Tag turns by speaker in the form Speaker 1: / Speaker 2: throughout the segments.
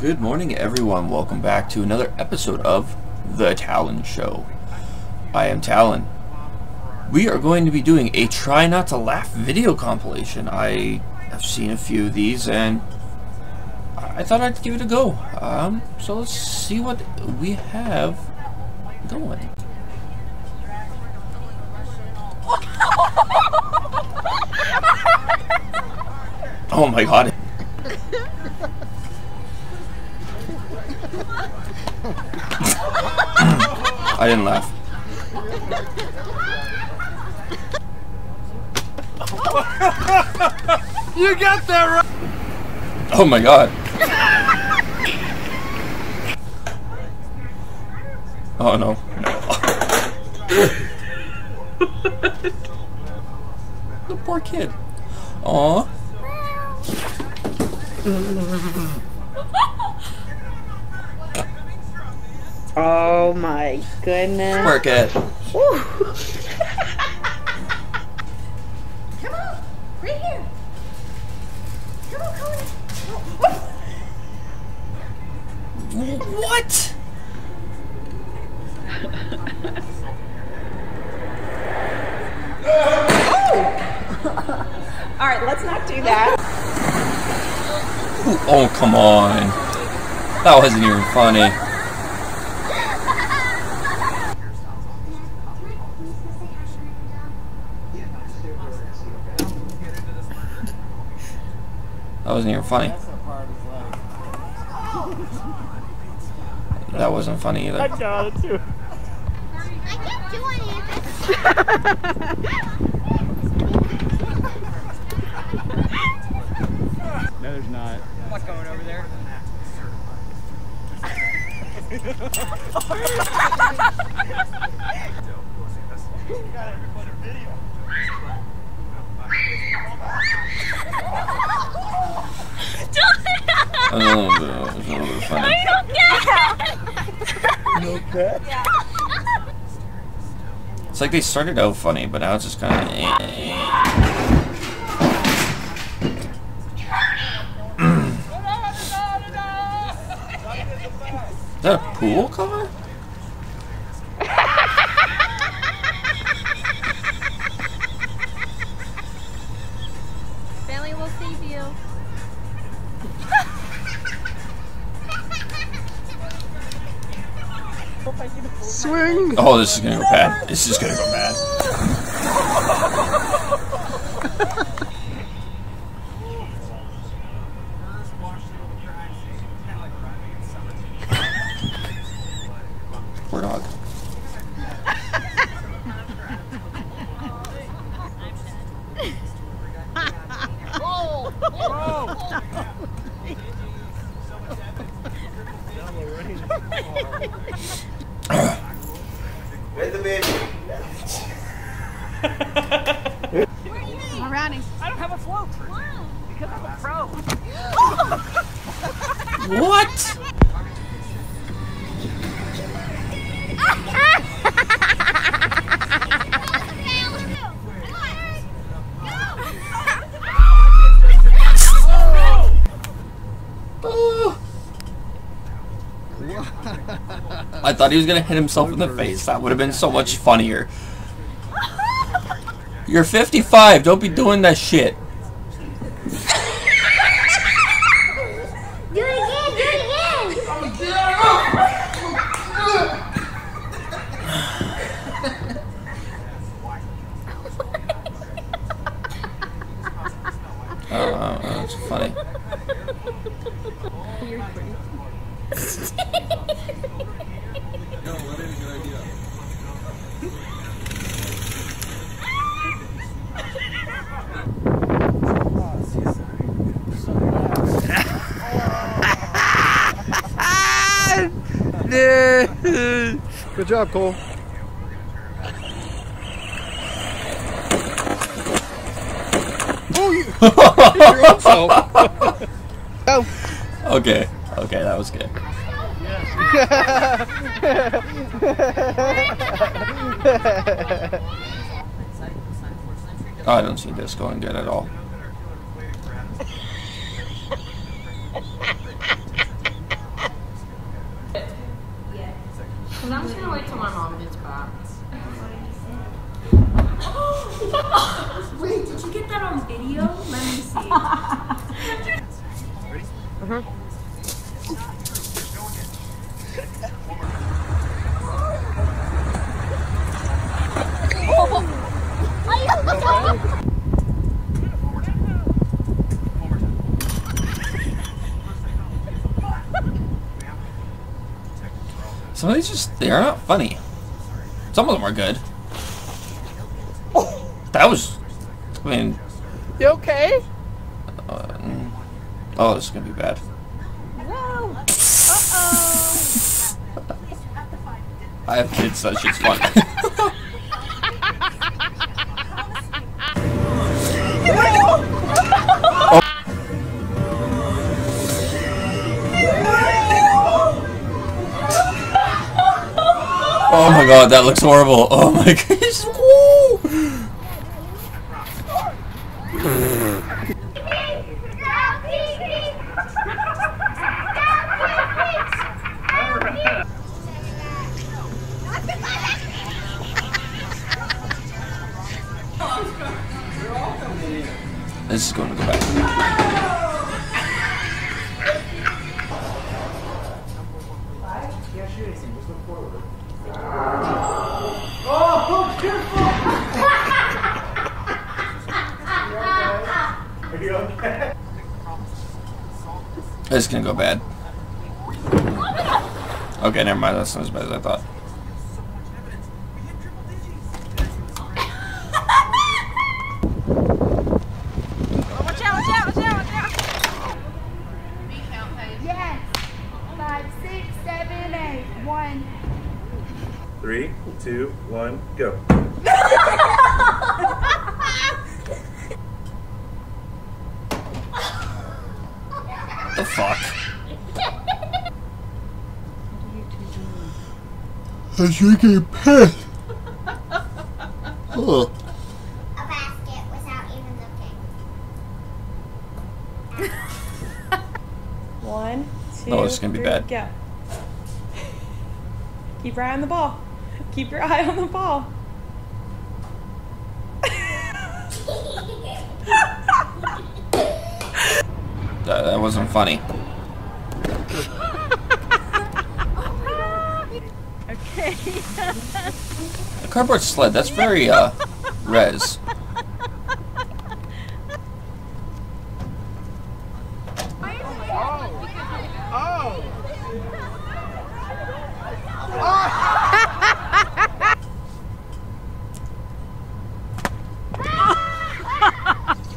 Speaker 1: Good morning, everyone. Welcome back to another episode of The Talyn Show. I am Talyn. We are going to be doing a Try Not to Laugh video compilation. I have seen a few of these and I thought I'd give it a go. Um, so let's see what we have going. Oh my god. I didn't laugh.
Speaker 2: You got that right.
Speaker 1: Oh my god. Oh no. the poor kid. Aw.
Speaker 3: Oh my goodness.
Speaker 1: Poor kid.
Speaker 4: Come on, right here. Come on, come on.
Speaker 1: What? Oh.
Speaker 3: All right, let's not do that.
Speaker 1: Oh, come on. That wasn't even funny. That wasn't even funny. That wasn't funny either.
Speaker 2: I got it too.
Speaker 4: I can't do anything.
Speaker 2: No, there's not. Not going over there.
Speaker 1: That was a little bit, that was a little bit funny. It's like they started out funny, but now it's just kind of. Eh, eh, eh. That a pool cover?
Speaker 4: Family will save you.
Speaker 2: Swing.
Speaker 1: Oh, this is gonna go bad. This is gonna go bad. Poor dog.
Speaker 4: I'm rounding.
Speaker 2: I don't have a float. Because I'm a pro.
Speaker 1: What? Thought he was gonna hit himself in the face. That would have been so much funnier. You're 55. Don't be doing that shit.
Speaker 4: Do it again, do it again.
Speaker 1: Oh, that's funny.
Speaker 2: Good job, Cole. Oh, you, your own self. Go.
Speaker 1: Okay, okay, that was good. Oh, I don't see this going good at all.
Speaker 5: Cause I'm just gonna wait till my mom gets back. Wait, did you get that on video? Let me see. Uh-huh.
Speaker 1: Oh, Some of these just, they are not funny. Some of them are good. That was, I mean,
Speaker 6: You okay?
Speaker 1: uh, oh, this is gonna be bad.
Speaker 6: No. Uh oh.
Speaker 1: I have kids, so that shit's fun. my god, that looks horrible. Oh my gosh. This is going to go back. This is gonna go bad. Okay, never mind. That's not as bad as I thought.
Speaker 6: Watch out, watch out, watch out, watch out.
Speaker 4: Yes. Five, six, seven, eight. One.
Speaker 7: Three, two, one, go.
Speaker 1: The fuck? I'm drinking piss. Ugh.
Speaker 4: A basket without even looking.
Speaker 3: One, two,
Speaker 1: Oh, this is gonna be
Speaker 3: three,
Speaker 1: bad.
Speaker 3: Go. Keep your eye on the ball. Keep your eye on the ball.
Speaker 1: That, that wasn't funny.
Speaker 6: Okay.
Speaker 1: A cardboard sled. That's very uh, res.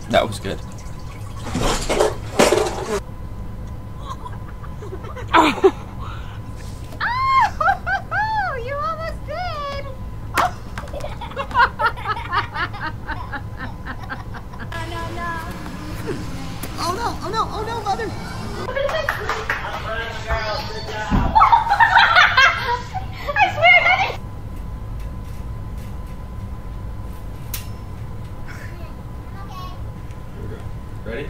Speaker 1: That was good.
Speaker 4: Oh, you almost did. no, no.
Speaker 6: Oh no, oh no, oh no, mother.
Speaker 4: I swear that is.
Speaker 7: Ready?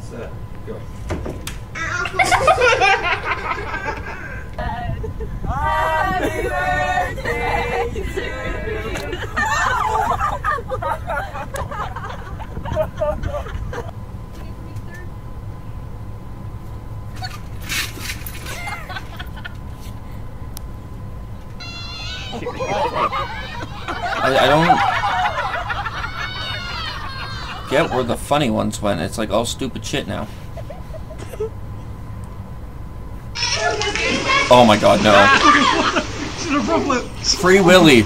Speaker 7: Set, go. Happy birthday!
Speaker 1: I, I don't get where the funny ones went. It's like all stupid shit now. Oh my god, no. Free Willy.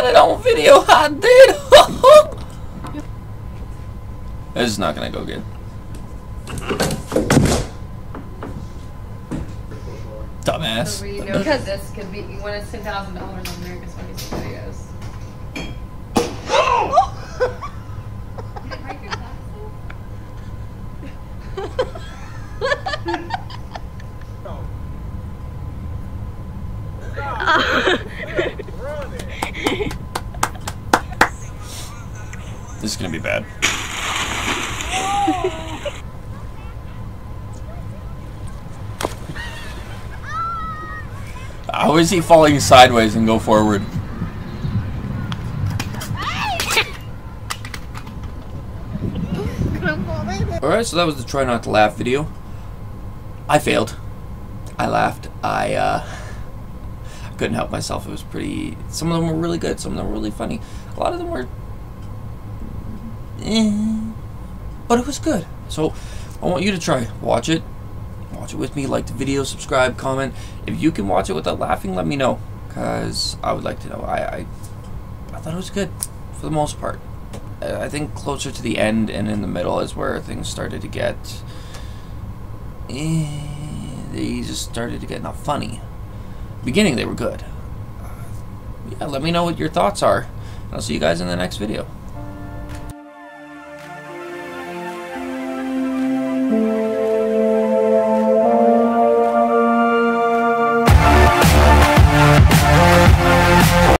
Speaker 6: got
Speaker 2: it on video.
Speaker 6: I did.
Speaker 1: this is not gonna go good. Dumbass.
Speaker 8: So know this could be. You ten thousand dollars on America's Funniest
Speaker 1: Video. How is he falling sideways and go forward? Alright, so that was the try not to laugh video. I failed. I laughed. I, uh, I couldn't help myself. It was pretty. Some of them were really good. Some of them were really funny. A lot of them were. Eh, but it was good. So I want you to try. Watch it. Watch it with me. Like the video. Subscribe. Comment. If you can watch it without laughing, let me know. Because I would like to know. I, I, I thought it was good for the most part. I think closer to the end and in the middle is where things started to get. Eh, they just started to get not funny. Beginning, they were good. Yeah, let me know what your thoughts are. I'll see you guys in the next video.